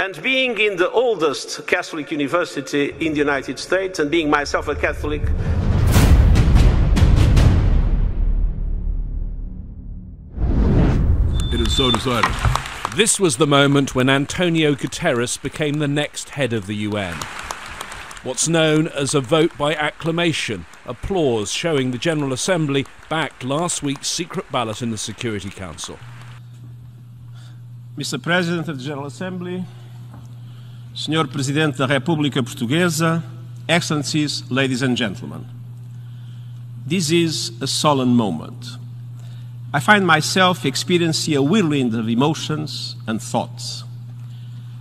And being in the oldest Catholic university in the United States and being myself a Catholic, It is so decided. This was the moment when Antonio Guterres became the next head of the UN. What's known as a vote by acclamation, applause showing the General Assembly backed last week's secret ballot in the Security Council. Mr. President of the General Assembly, Senhor Presidente da República Portuguesa, Excellencies, ladies and gentlemen. This is a solemn moment. I find myself experiencing a whirlwind of emotions and thoughts.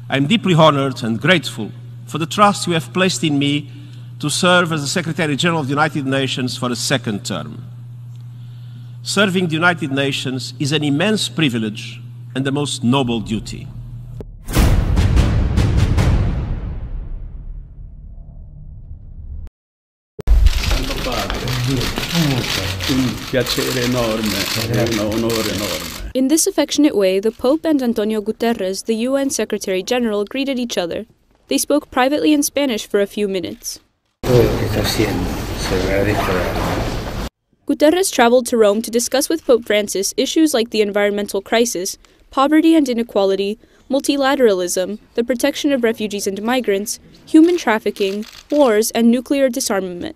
I am deeply honored and grateful for the trust you have placed in me to serve as the Secretary General of the United Nations for a second term. Serving the United Nations is an immense privilege and the most noble duty. Piacere enorme, un onore enorme. In this affectionate way, the Pope and Antonio Guterres, the UN Secretary General, greeted each other. They spoke privately in Spanish for a few minutes. Guterres traveled to Rome to discuss with Pope Francis issues like the environmental crisis, poverty and inequality, multilateralism, the protection of refugees and migrants, human trafficking, wars, and nuclear disarmament.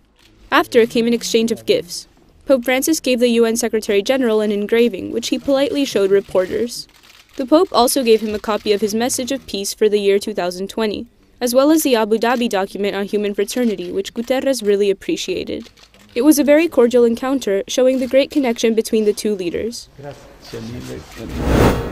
After came an exchange of gifts. Pope Francis gave the UN Secretary General an engraving, which he politely showed reporters. The Pope also gave him a copy of his message of peace for the year 2020, as well as the Abu Dhabi document on human fraternity, which Guterres really appreciated. It was a very cordial encounter, showing the great connection between the two leaders. Before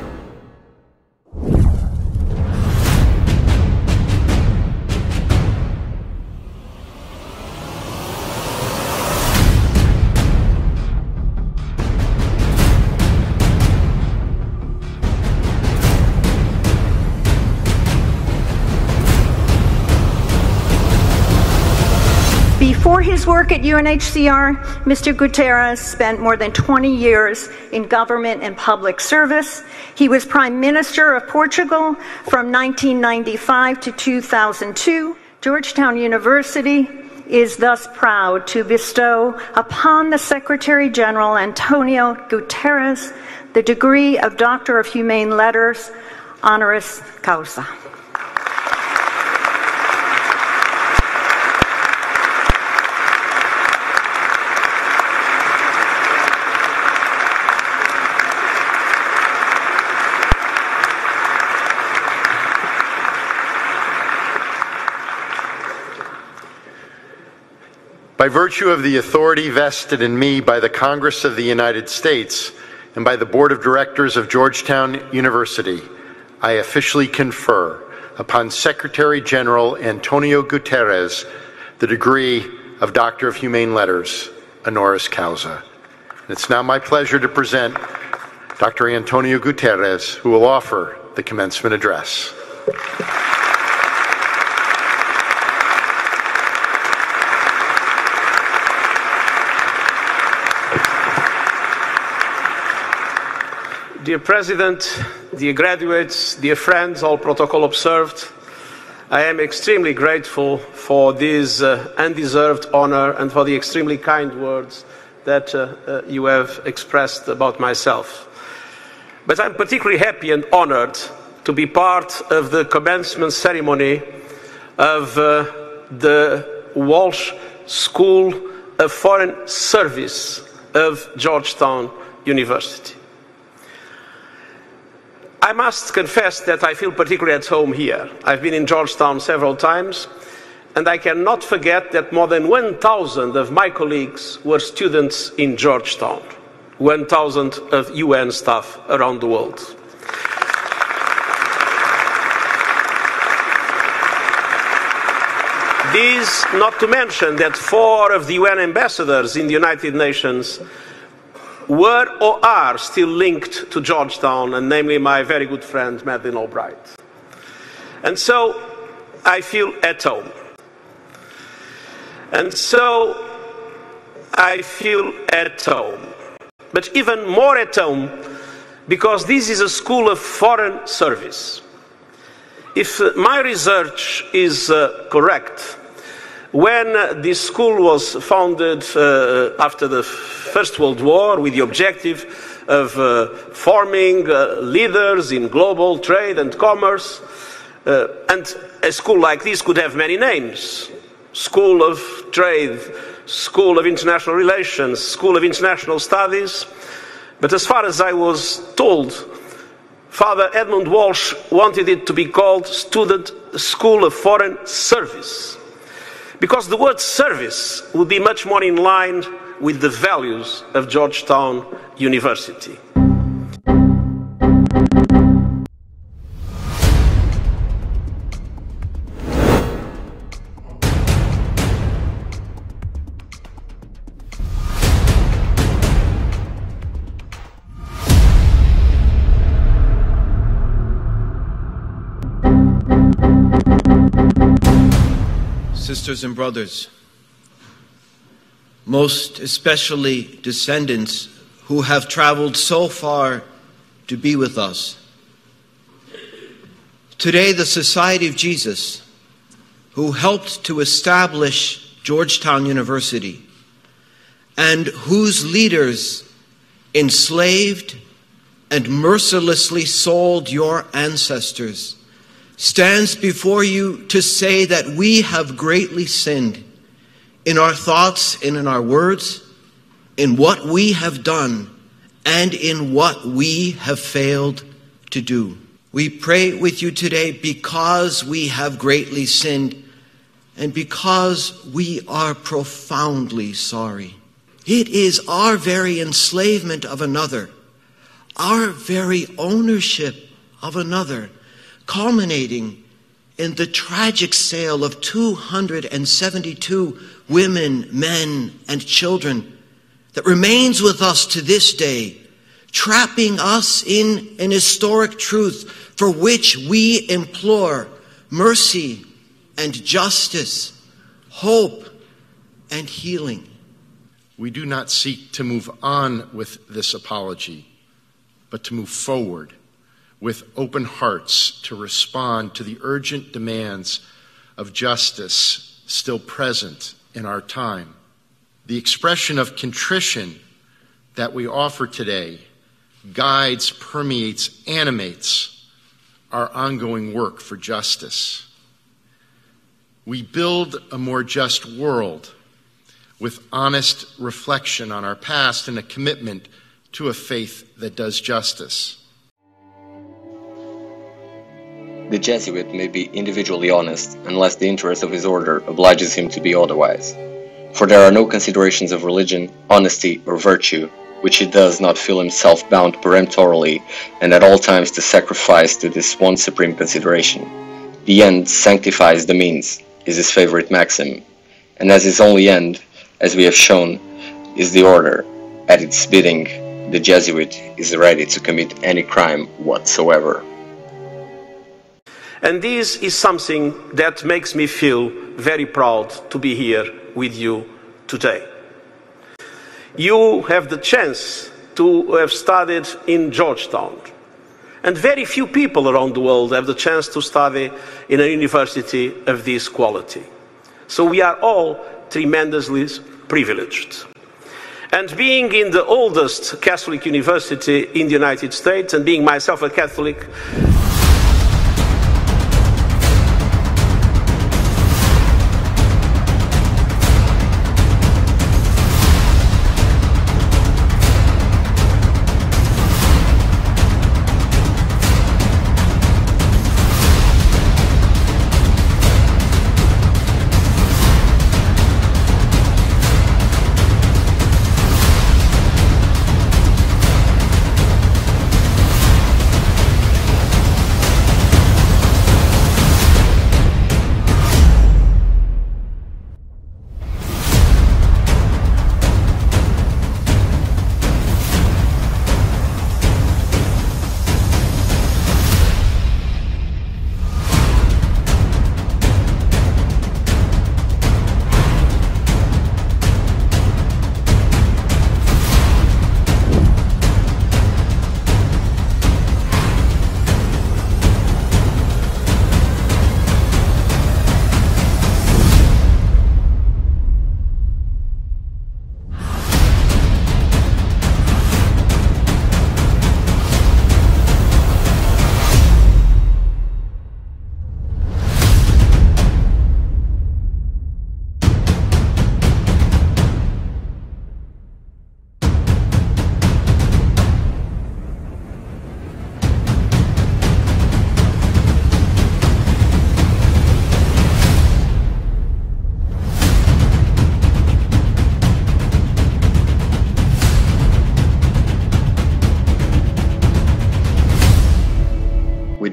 his work at UNHCR, Mr. Guterres spent more than 20 years in government and public service. He was Prime Minister of Portugal from 1995 to 2002. Georgetown University is thus proud to bestow upon the Secretary General Antonio Guterres the degree of Doctor of Humane Letters, honoris causa. Virtue of the authority vested in me by the Congress of the United States and by the Board of Directors of Georgetown University, I officially confer upon Secretary General Antonio Guterres the degree of Doctor of Humane Letters, honoris causa. It's now my pleasure to present Dr. Antonio Guterres, who will offer the commencement address. Dear President, dear graduates, dear friends, all protocol observed, I am extremely grateful for this uh, undeserved honor and for the extremely kind words that uh, uh, you have expressed about myself. But I'm particularly happy and honored to be part of the commencement ceremony of uh, the Walsh School of Foreign Service of Georgetown University. I must confess that I feel particularly at home here. I've been in Georgetown several times, and I cannot forget that more than 1,000 of my colleagues were students in Georgetown, 1,000 of UN staff around the world. This, not to mention that four of the UN ambassadors in the United Nations were or are still linked to Georgetown, and namely my very good friend Madeleine Albright. And so I feel at home. And so I feel at home. But even more at home because this is a school of foreign service. If my research is uh, correct, when this school was founded uh, after the First World War with the objective of uh, forming uh, leaders in global trade and commerce, uh, and a school like this could have many names School of Trade, School of International Relations, School of International Studies. But as far as I was told, Father Edmund Walsh wanted it to be called Student School of Foreign Service because the word service would be much more in line with the values of Georgetown University. Sisters and brothers, most especially descendants who have traveled so far to be with us. Today, the Society of Jesus, who helped to establish Georgetown University and whose leaders enslaved and mercilessly sold your ancestors stands before you to say that we have greatly sinned in our thoughts and in our words, in what we have done, and in what we have failed to do. We pray with you today because we have greatly sinned and because we are profoundly sorry. It is our very enslavement of another, our very ownership of another culminating in the tragic sale of 272 women, men, and children that remains with us to this day, trapping us in an historic truth for which we implore mercy and justice, hope and healing. We do not seek to move on with this apology, but to move forward with open hearts to respond to the urgent demands of justice still present in our time. The expression of contrition that we offer today guides, permeates, animates our ongoing work for justice. We build a more just world with honest reflection on our past and a commitment to a faith that does justice. The Jesuit may be individually honest unless the interest of his order obliges him to be otherwise. For there are no considerations of religion, honesty, or virtue which he does not feel himself bound peremptorily and at all times to sacrifice to this one supreme consideration. The end sanctifies the means, is his favorite maxim, and as his only end, as we have shown, is the order. At its bidding, the Jesuit is ready to commit any crime whatsoever. And this is something that makes me feel very proud to be here with you today. You have the chance to have studied in Georgetown. And very few people around the world have the chance to study in a university of this quality. So we are all tremendously privileged. And being in the oldest Catholic university in the United States and being myself a Catholic,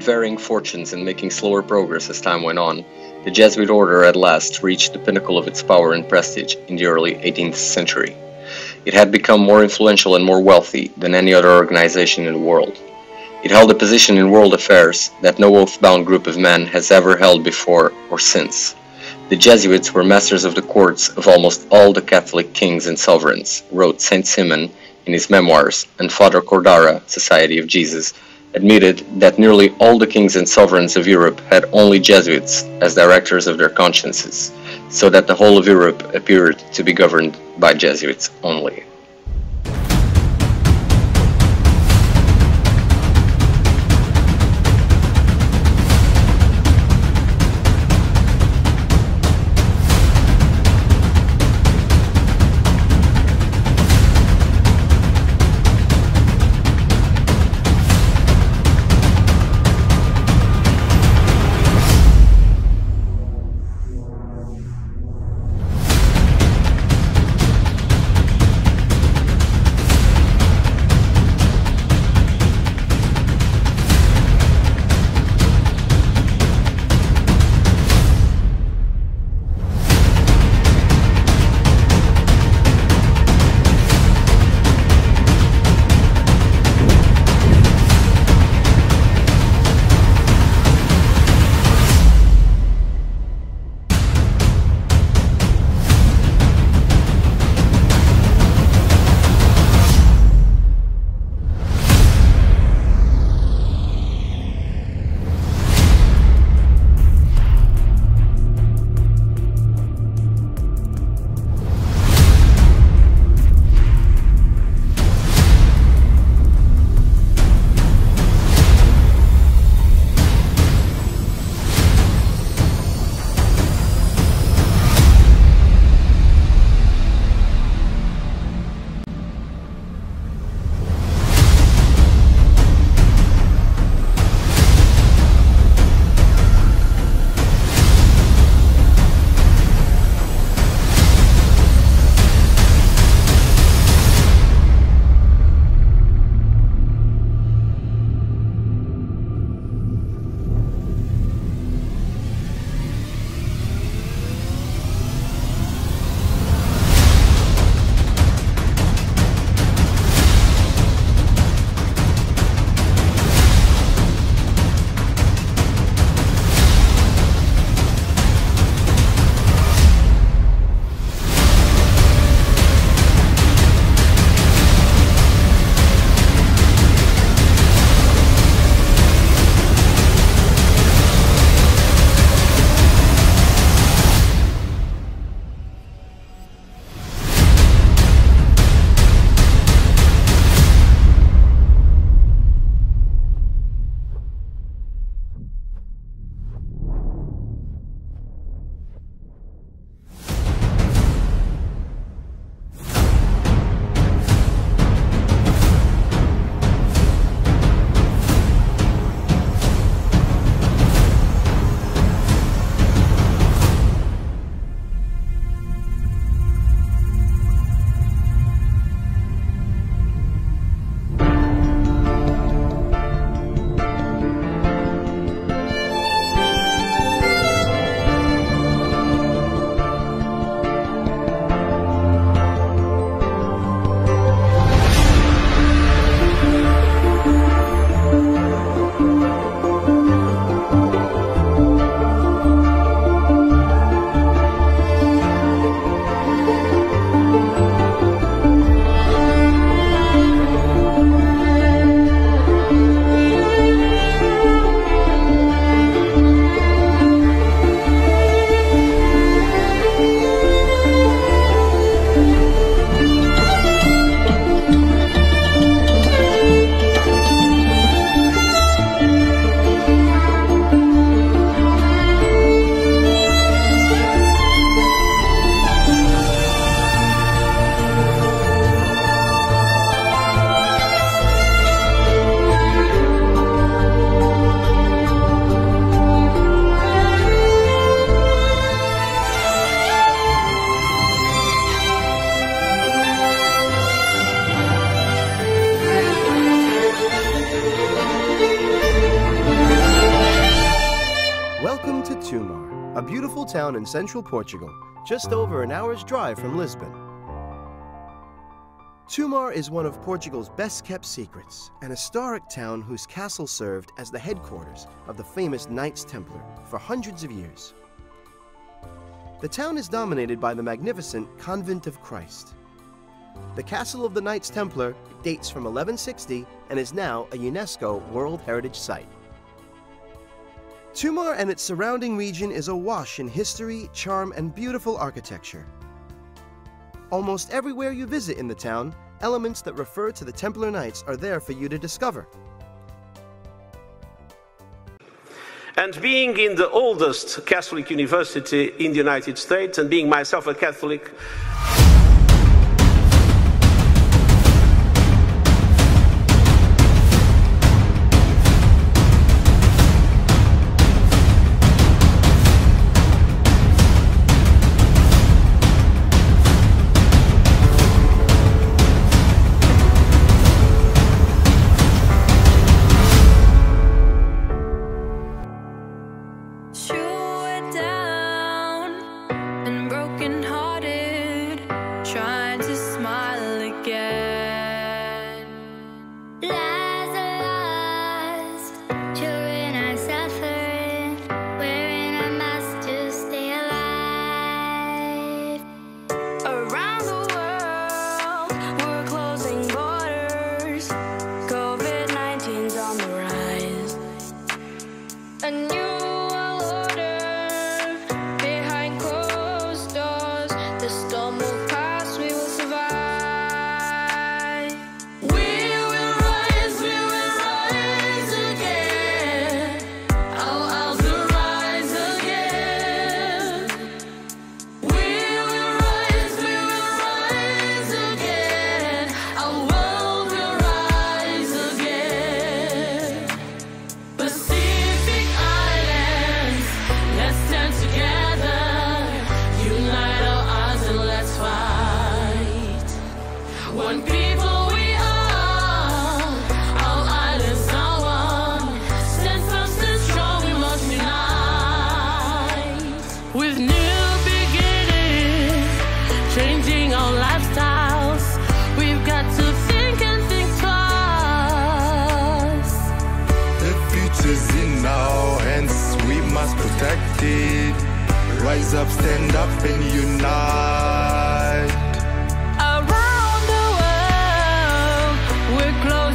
varying fortunes and making slower progress as time went on, the Jesuit order at last reached the pinnacle of its power and prestige in the early 18th century. It had become more influential and more wealthy than any other organization in the world. It held a position in world affairs that no oath-bound group of men has ever held before or since. The Jesuits were masters of the courts of almost all the Catholic kings and sovereigns, wrote Saint Simon in his memoirs, and Father Cordara, Society of Jesus, admitted that nearly all the kings and sovereigns of Europe had only Jesuits as directors of their consciences, so that the whole of Europe appeared to be governed by Jesuits only. In central Portugal, just over an hour's drive from Lisbon. Tomar is one of Portugal's best kept secrets, an historic town whose castle served as the headquarters of the famous Knights Templar for hundreds of years. The town is dominated by the magnificent Convent of Christ. The castle of the Knights Templar dates from 1160 and is now a UNESCO World Heritage Site. Tomar and its surrounding region is awash in history, charm, and beautiful architecture. Almost everywhere you visit in the town, elements that refer to the Templar Knights are there for you to discover. And being in the oldest Catholic university in the United States and being myself a Catholic,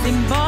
we're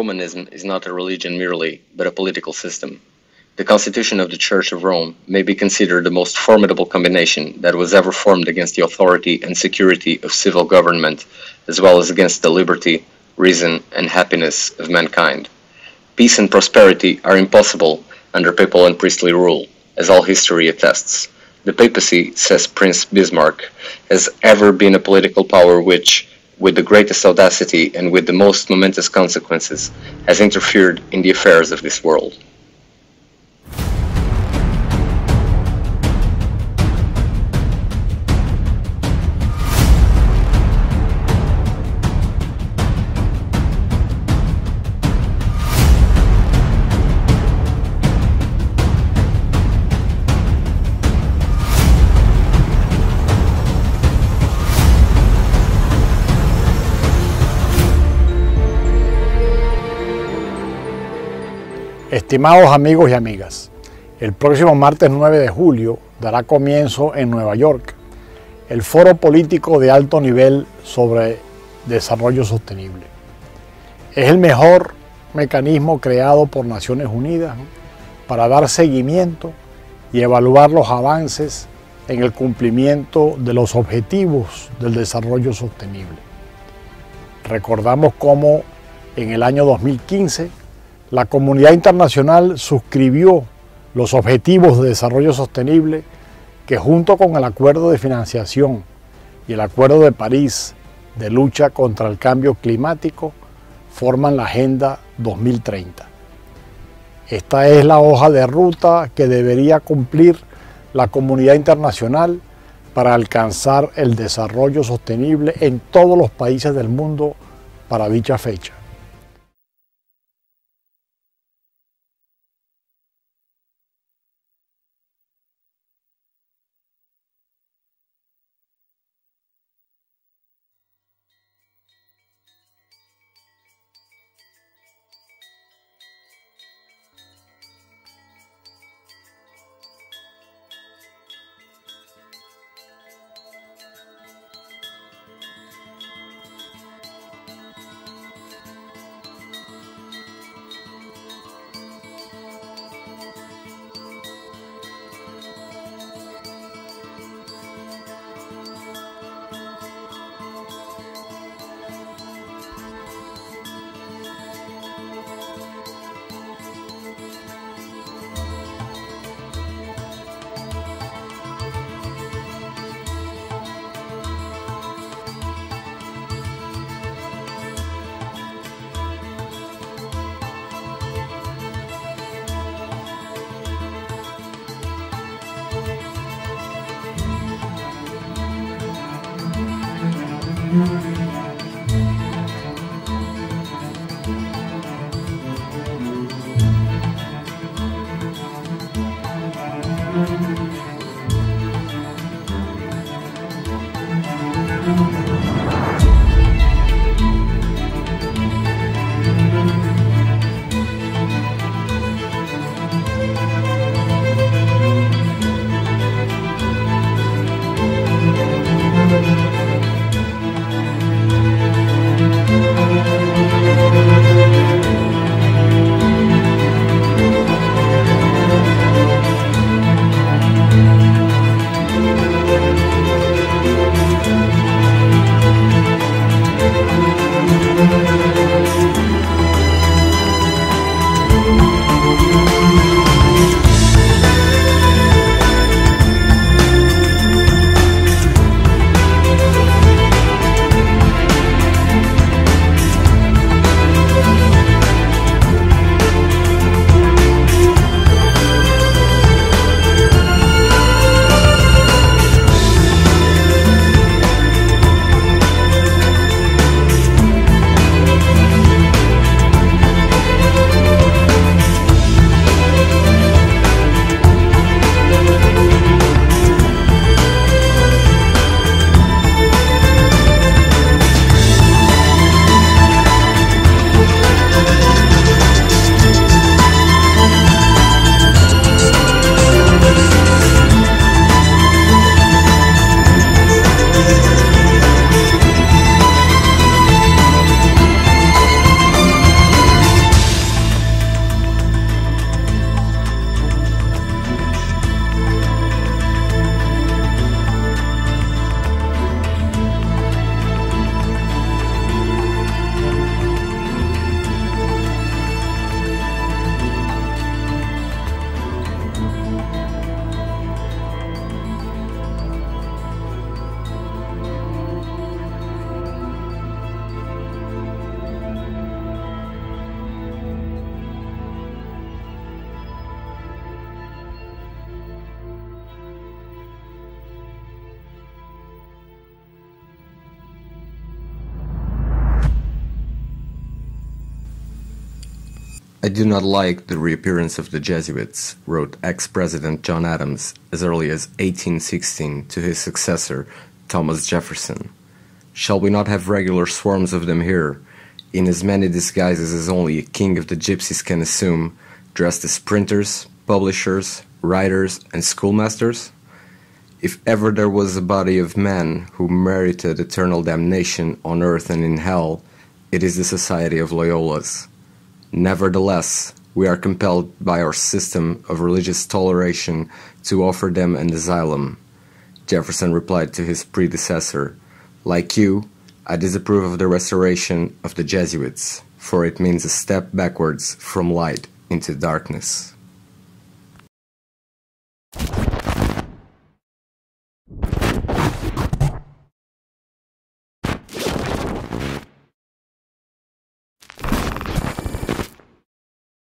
Romanism is not a religion merely, but a political system. The constitution of the Church of Rome may be considered the most formidable combination that was ever formed against the authority and security of civil government, as well as against the liberty, reason, and happiness of mankind. Peace and prosperity are impossible under papal and priestly rule, as all history attests. The papacy, says Prince Bismarck, has ever been a political power which, with the greatest audacity and with the most momentous consequences, has interfered in the affairs of this world. Estimados amigos y amigas, el próximo martes 9 de julio dará comienzo en Nueva York el foro político de alto nivel sobre desarrollo sostenible. Es el mejor mecanismo creado por Naciones Unidas para dar seguimiento y evaluar los avances en el cumplimiento de los objetivos del desarrollo sostenible. Recordamos cómo en el año 2015 la comunidad internacional suscribió los Objetivos de Desarrollo Sostenible que junto con el Acuerdo de Financiación y el Acuerdo de París de lucha contra el cambio climático forman la Agenda 2030. Esta es la hoja de ruta que debería cumplir la comunidad internacional para alcanzar el desarrollo sostenible en todos los países del mundo para dicha fecha. I do not like the reappearance of the Jesuits, wrote ex President John Adams as early as 1816 to his successor, Thomas Jefferson. Shall we not have regular swarms of them here, in as many disguises as only a king of the gypsies can assume, dressed as printers, publishers, writers, and schoolmasters? If ever there was a body of men who merited eternal damnation on earth and in hell, it is the Society of Loyolas. Nevertheless, we are compelled by our system of religious toleration to offer them an asylum. Jefferson replied to his predecessor, Like you, I disapprove of the restoration of the Jesuits, for it means a step backwards from light into darkness.